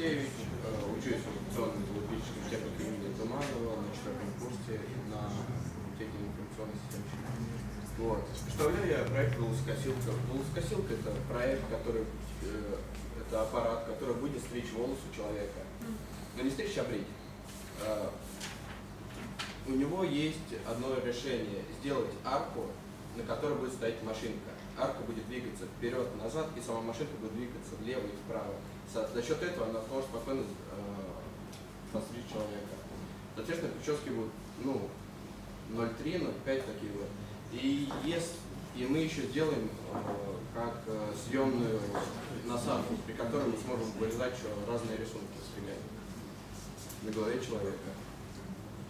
Алексеевич, э, учусь в информационной логической технике имени Туманова на четвертом курсе на факультете информационной системы. Вот. Представляю я проект волоскосилка. Волоскосилка это проект, который э, это аппарат, который будет стричь волосы у человека. Но не стричь, а брить. Э, у него есть одно решение сделать арку, на которой будет стоять машинка. Арка будет двигаться вперед-назад, и сама машинка будет двигаться влево и вправо. За счет этого она сможет спокойно э, постричь человека. Соответственно, прически будут ну, 0,3, 0,5 такие вот. И, если, и мы еще сделаем э, как э, съемную насадку, при которой мы сможем вырезать еще разные рисунки распределять на голове человека.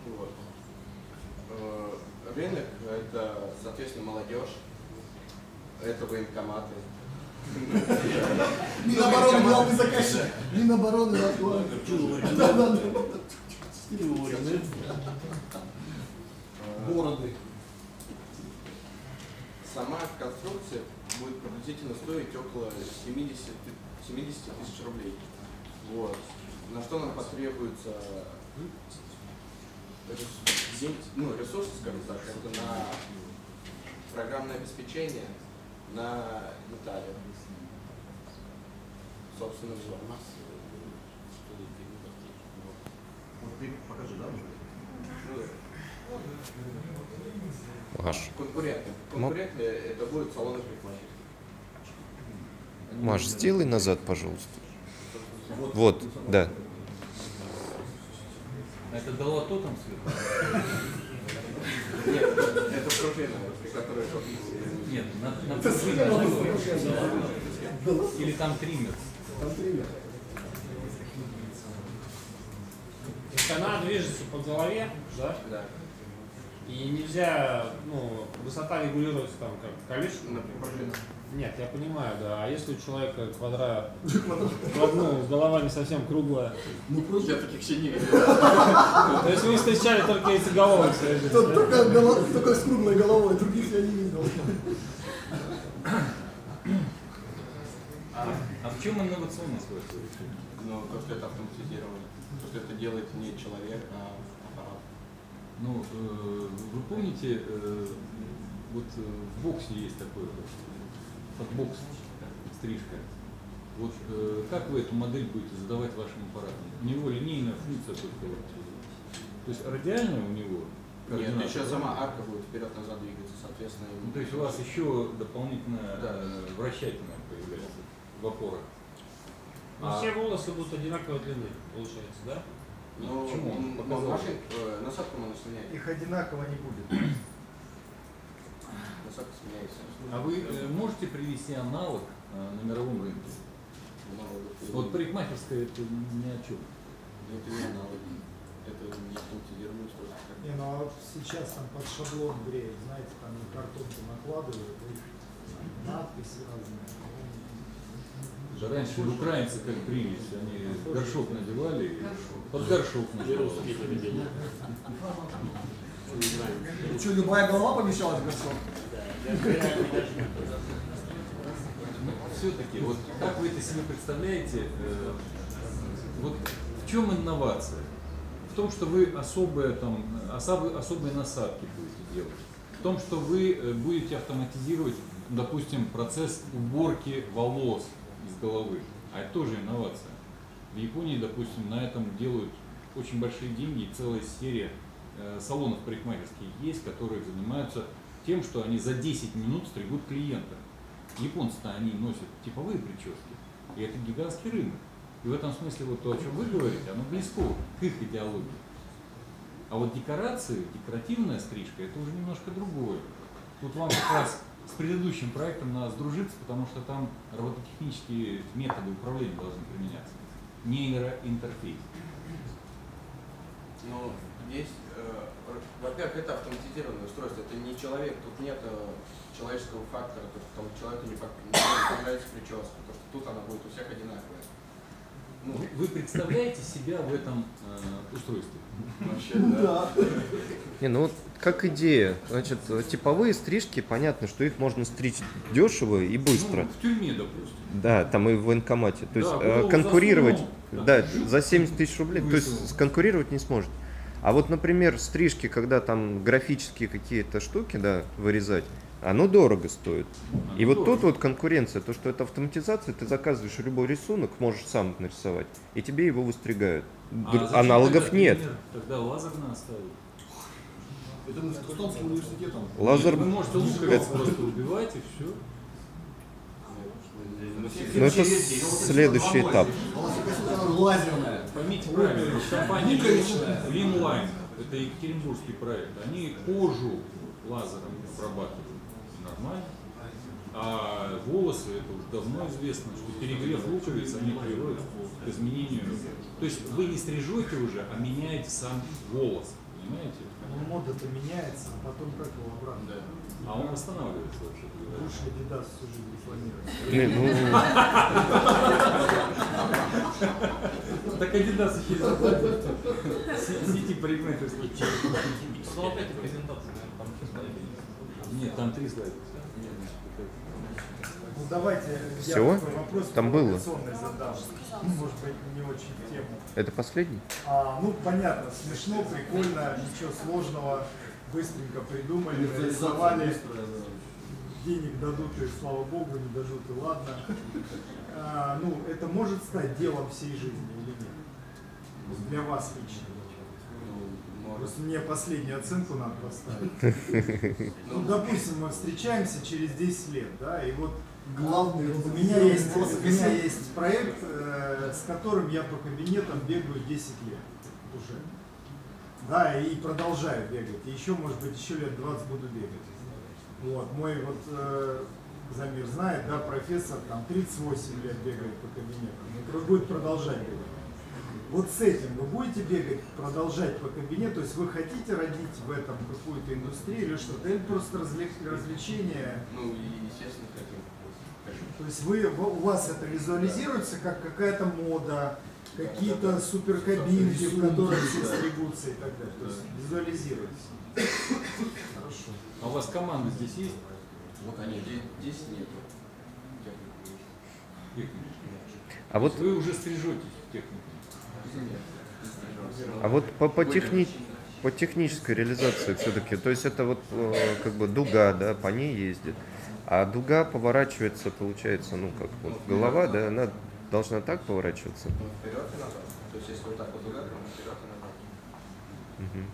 Вот. Рынок это, соответственно, молодежь, это военкоматы. Минобороны главный заказчик. Минобороны Бороды. Сама конструкция будет приблизительно стоить около 70, ты- 70 тысяч рублей. Вот. На что нам потребуется ну, ресурсы, скажем так, это на программное обеспечение, на детали. Собственно, все. Вот покажи, да? Маш, конкуренты. Конкуренты это будут салоны парикмахерские. Маш, сделай назад, пожалуйста. Вот, да. Это долото там сверху? Нет, это пружина, при которой Нет, на, на нажимаешь. Или там триммер. Там есть она движется по голове, да? Да. И нельзя, ну, высота регулируется там как количество. На пружинах. Нет, я понимаю, да. А если у человека квадрат, ну, голова не совсем круглая. Ну просто Я таких еще не видел. То есть вы встречали только эти головы в только, с круглой головой, других я не видел. А, в чем инновационность решения? Но то, что это автоматизировано, то, что это делает не человек, а аппарат. Ну, э, вы помните, э, вот э, в боксе есть такой подбокс, стрижка. Вот э, как вы эту модель будете задавать вашим аппаратам? У него линейная функция только вот. То есть радиальная у него Нет, координата, еще сама арка будет вперед-назад двигаться, соответственно. Ну, то есть у вас еще дополнительная Да. э, вращательная появляется в опорах. Ну, А- все волосы будут одинаковой длины, получается, да? Ну, Почему? м, Показал. машин, э, насадку можно сменять. Их одинаково не будет. А вы э, можете привести аналог э, на мировом рынке? Вот парикмахерская это ни о чем. Это не аналоги. Это не автоматизированное устройство. Не, ну а вот сейчас там под шаблон бреют, знаете, там на картонку накладывают, и надписи разные. Да раньше украинцы как брились, они горшок надевали, под горшок надевали. Что, любая голова помещалась в горшок? все-таки, вот как вы это себе представляете, э, вот в чем инновация? В том, что вы особые, там, особые, особые насадки будете делать. В том, что вы э, будете автоматизировать, допустим, процесс уборки волос из головы. А это тоже инновация. В Японии, допустим, на этом делают очень большие деньги, целая серия салонов парикмахерских есть, которые занимаются тем, что они за 10 минут стригут клиента. Японцы-то они носят типовые прически, и это гигантский рынок. И в этом смысле вот то, о чем вы говорите, оно близко к их идеологии. А вот декорации, декоративная стрижка, это уже немножко другое. Тут вам как раз с предыдущим проектом надо сдружиться, потому что там робототехнические методы управления должны применяться. Нейроинтерфейс. Ну, есть, э, во-первых, это автоматизированное устройство, это не человек, тут нет э, человеческого фактора, то есть там человеку не, пок- не понравится прическа, потому что тут она будет у всех одинаковая. Ну, Вы, представляете себя в этом э, устройстве? вообще, да. Не, ну вот как идея. Значит, типовые стрижки, понятно, что их можно стричь дешево и быстро. Ну, в тюрьме, допустим. Да, там и в военкомате. То есть Да, э, конкурировать, засунул, Да, за 70 тысяч рублей, то есть конкурировать не сможет. А вот, например, стрижки, когда там графические какие-то штуки, да, вырезать, оно дорого стоит. И вот тут вот конкуренция, то, что это автоматизация, ты заказываешь любой рисунок, можешь сам нарисовать, и тебе его выстригают. А Аналогов тогда нет. Тогда лазерно оставить. Это мы с Томским университетом. Лазер... Вы можете луковиц просто убивать и все. Ну это следующий этап. Волосокосилка лазерная. Поймите правильно, компания Limline, это екатеринбургский проект, они кожу лазером обрабатывают. Нормально. А волосы, это уже давно известно, что перегрев луковиц, они приводят к изменению. То есть вы не стрижете уже, а меняете сам волос. Понимаете? Ну, мода-то меняется, а потом как его обратно? А он восстанавливается вообще. Лучше Adidas всю жизнь рекламировать. Не, ну, Так Adidas еще и заплатит. Сити парикмахерский. Золотая презентация, наверное, там. Нет, там три слайда. Ну давайте я Всего? такой вопрос Там было? задам. Ну, Может быть, не очень в тему. это последний? А, ну, понятно, смешно, прикольно, ничего сложного, быстренько придумали, нарисовали, денег дадут и слава богу, не дадут и ладно. А, ну, это может стать делом всей жизни или нет? Для вас лично. Просто мне последнюю оценку надо поставить. Ну, допустим, мы встречаемся через 10 лет, да, и вот Главный у меня есть, у меня есть проект, э, с которым я по кабинетам бегаю 10 лет уже. Да, и продолжаю бегать. И еще, может быть, еще лет 20 буду бегать. Вот, мой вот э, Замир знает, да, профессор там 38 лет бегает по кабинетам. И будет продолжать бегать. Вот с этим вы будете бегать, продолжать по кабинету, то есть вы хотите родить в этом какую-то индустрию или что-то, или просто развлечение, Ну, и, естественно, хотим. То есть вы, у вас это визуализируется как какая-то мода, какие-то суперкабинки, в которых все стригутся и так далее. То есть визуализируется. Хорошо. А у вас команда здесь есть? Вот они, здесь. Техники. А вот, Вы уже стрижетесь техникой. А вот по, по, техни- по технической реализации все-таки, то есть это вот э, как бы дуга, да, по ней ездит. А дуга поворачивается, получается, ну как вот голова, да, она должна так поворачиваться. Вперед и назад. То есть, если вот так вот угадываем, вперед и назад.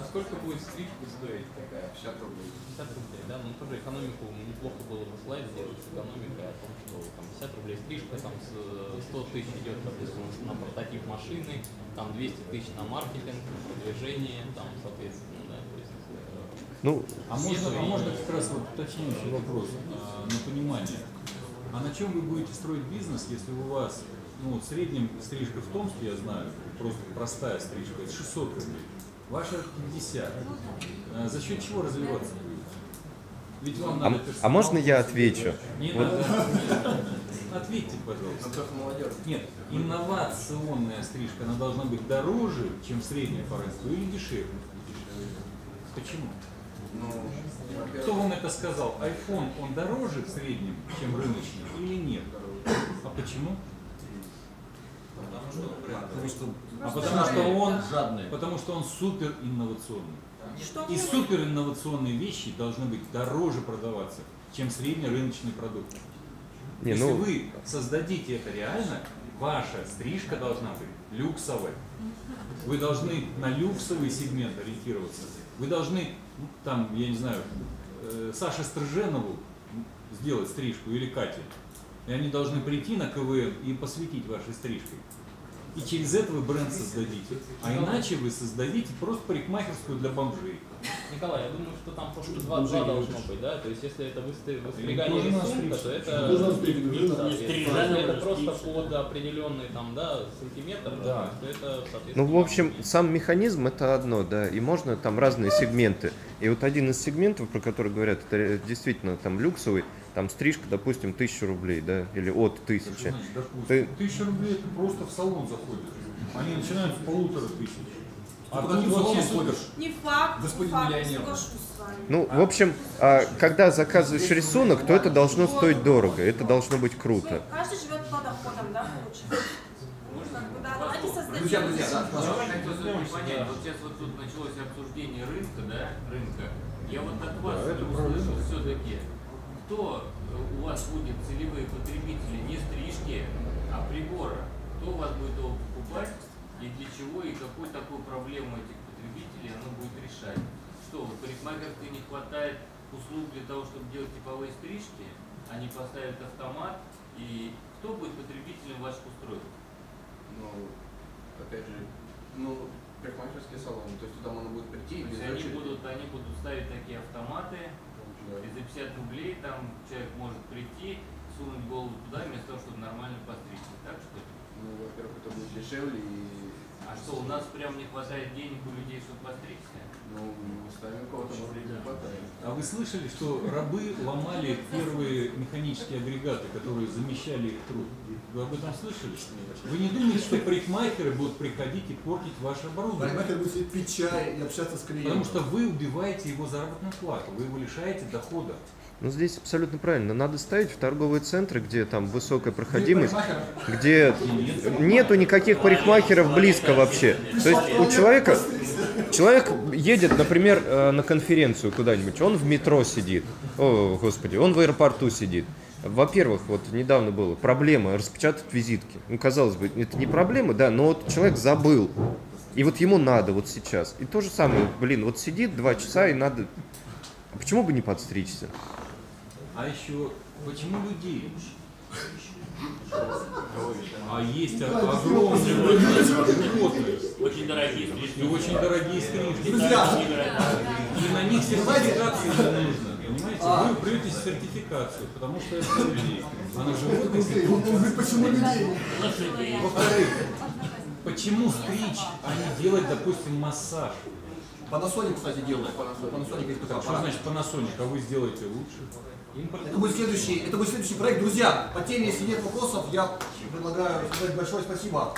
А сколько будет стрижка стоить такая? 50 рублей. 50 рублей, да? Ну тоже экономику неплохо было бы слайд сделать с экономикой о том, что там 50 рублей стрижка, там с, э, 100 тысяч идет, допустим, на прототип машины, там 200 тысяч на маркетинг, на продвижение, там, соответственно, да, то есть, э, Ну, А можно, а можно как раз вот уточняющий вопрос а, на понимание. А на чем вы будете строить бизнес, если у вас, ну, в среднем стрижка в Томске, я знаю, просто простая стрижка, это 600 рублей. Ваша 50. А за счет чего развиваться? Ведь вам а, надо а персонал. можно я отвечу? Не Вот- надо. Ответьте, пожалуйста. Ну. Нет, инновационная стрижка, она должна быть дороже, чем средняя по рынку, или дешевле? Почему? Ну, Кто вам это сказал? iPhone, он дороже в среднем, чем рыночный или нет? А почему? Потому что А потому что он, жадный. потому что он супер инновационный. Что И супер инновационные вещи должны быть дороже продаваться, чем средний рыночный продукт. Не, Если ну, вы создадите это реально, ваша стрижка должна быть люксовой. Вы должны на люксовый сегмент ориентироваться. Вы должны, ну, там, я не знаю, э, Саше Стрженову сделать стрижку или Кате. И они должны прийти на КВН и посвятить вашей стрижкой. И через это вы бренд создадите. А иначе вы создадите просто парикмахерскую для бомжей. Николай, я думаю, что там просто два, два должно быть, да? То есть если это выстри- выстригание рисунка, то это. Если это просто под определенный там, да, сантиметр, Да. то это, соответственно, Ну, в общем, сам механизм это одно, да, и можно там разные сегменты. И вот один из сегментов, про который говорят, это э, действительно там люксовый, там стрижка, допустим, тысячу рублей, да, или от тысячи. Значит, допустим, Ты- Тысяча рублей это просто в салон заходишь. Они начинают с полутора тысяч. А ты в салон вообще ходишь? Не факт, Господин не факт, миллионер. соглашусь с вами. Ну, в общем, а, когда заказываешь рисунок, то это должно стоить дорого, это должно быть круто. Каждый живет по доходам, да, получается? Друзья, друзья, да? Понять, вот сейчас вот тут началось обсуждение рынка, да, рынка. Я вот от вас услышал все-таки, кто э, у вас будет целевые потребители не стрижки, а прибора? Кто у вас будет его покупать и для чего, и какую такую проблему этих потребителей оно будет решать? Что, вот парикмахерской не хватает услуг для того, чтобы делать типовые стрижки, они поставят автомат, и кто будет потребителем ваших устройств? Ну, опять же, ну, парикмахерский салон, то есть туда можно будет прийти и То без есть они будут, они будут ставить такие автоматы, Да. и за 50 рублей там человек может прийти, сунуть голову туда, вместо того, чтобы нормально постричься. Так что? Ну, во-первых, это будет дешевле и... А что, у нас прям не хватает денег у людей, чтобы постричься? Ну, местами у кого-то быть не хватает. А вы слышали, что рабы ломали первые механические агрегаты, которые замещали их труд? Вы об этом слышали? Вы не думаете, что парикмахеры будут приходить и портить ваше оборудование? Парикмахер будет сидеть пить чай и общаться с клиентом. Потому что вы убиваете его заработную плату, вы его лишаете дохода. Ну здесь абсолютно правильно. Надо ставить в торговые центры, где там высокая проходимость, где нету никаких парикмахеров близко вообще. То есть у человека, человек едет, например, э, на конференцию куда-нибудь, он в метро сидит, о, господи, он в аэропорту сидит. Во-первых, вот недавно было проблема распечатать визитки. Ну, казалось бы, это не проблема, да, но вот человек забыл. И вот ему надо вот сейчас. И то же самое, блин, вот сидит два часа и надо... А почему бы не подстричься? А еще, почему людей? А есть о- огромный выбор животных Очень дорогие стрижки. и очень дорогие стрижки. Друзья, И на них сертификации не нужно. Понимаете? Вы упретесь в сертификацию, потому что это людей. А на животных почему людей? Во-вторых, почему стричь, а не делать, допустим, массаж? Panasonic, кстати, делает. Panasonic есть такой Что значит Panasonic? А вы сделаете лучше? Это будет следующий, это будет следующий проект. Друзья, по теме, если нет вопросов, я предлагаю сказать большое спасибо.